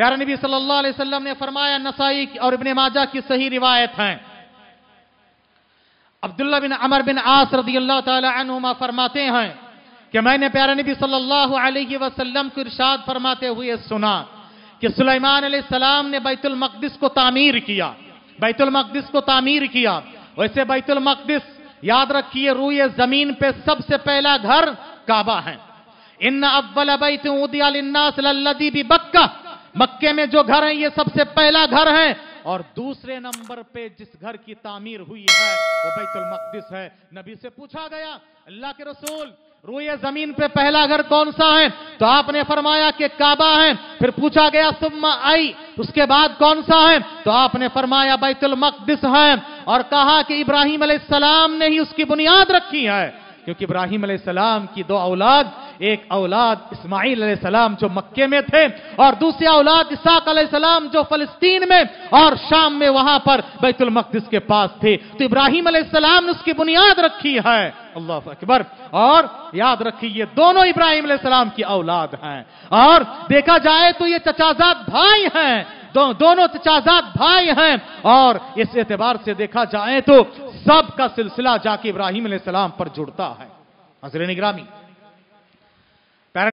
پیارے نبی صلی اللہ علیہ وسلم نے فرمایا، نسائی اور ابن ماجہ کی صحیح روایت ہیں۔ عبداللہ بن عمر بن عاص رضی اللہ تعالی عنہما فرماتے ہیں کہ میں نے پیارے نبی صلی اللہ علیہ وسلم کو ارشاد فرماتے ہوئے سنا کہ سلیمان علیہ السلام نے بیت المقدس کو تعمیر کیا۔ بیت المقدس کو تعمیر کیا۔ ویسے بیت المقدس، یاد رکھیے، روئے زمین پہ سب سے پہلا گھر کعبہ ہے۔ اَوَّلَ بَيْتِ بیت لِلنَّاسِ لَلَّذِي بِبَكَّةِ مکے میں جو گھر ہیں، یہ سب سے پہلا گھر ہے۔ اور دوسرے نمبر پہ جس گھر کی تعمیر ہوئی ہے، وہ بیت المقدس ہے۔ نبی سے پوچھا گیا، اللہ کے رسول، روئے زمین پہ پہلا گھر کون سا ہے؟ تو آپ نے فرمایا کہ کعبہ ہے۔ پھر پوچھا گیا، ثم آئی، اس کے بعد کون سا ہے؟ تو آپ نے فرمایا، بیت المقدس ہے۔ اور کہا کہ ابراہیم علیہ السلام نے ہی اس کی بنیاد رکھی ہے۔ کیونکہ ابراہیم علیہ السلام کی دو اولاد ایک اولاد اسماعیل علیہ السلام جو مکے میں تھے اور دوسری اولاد اساق علیہ السلام جو فلسطین میں اور شام میں وہاں پر بیت المقدس کے پاس تھے تو ابراہیم علیہ السلام نے اس کی بنیاد رکھی ہے۔ اللہ اکبر۔ اور یاد رکھیے یہ دونوں ابراہیم علیہ السلام کی اولاد ہیں۔ اور دیکھا جائے تو یہ چچازاد بھائی ہیں۔ دو, دونوں چچازاد بھائی ہیں۔ اور اس اعتبار سے دیکھا جائے تو سب کا سلسلہ جا کے ابراہیم علیہ السلام پر جڑتا ہے۔ حضرت نگرامی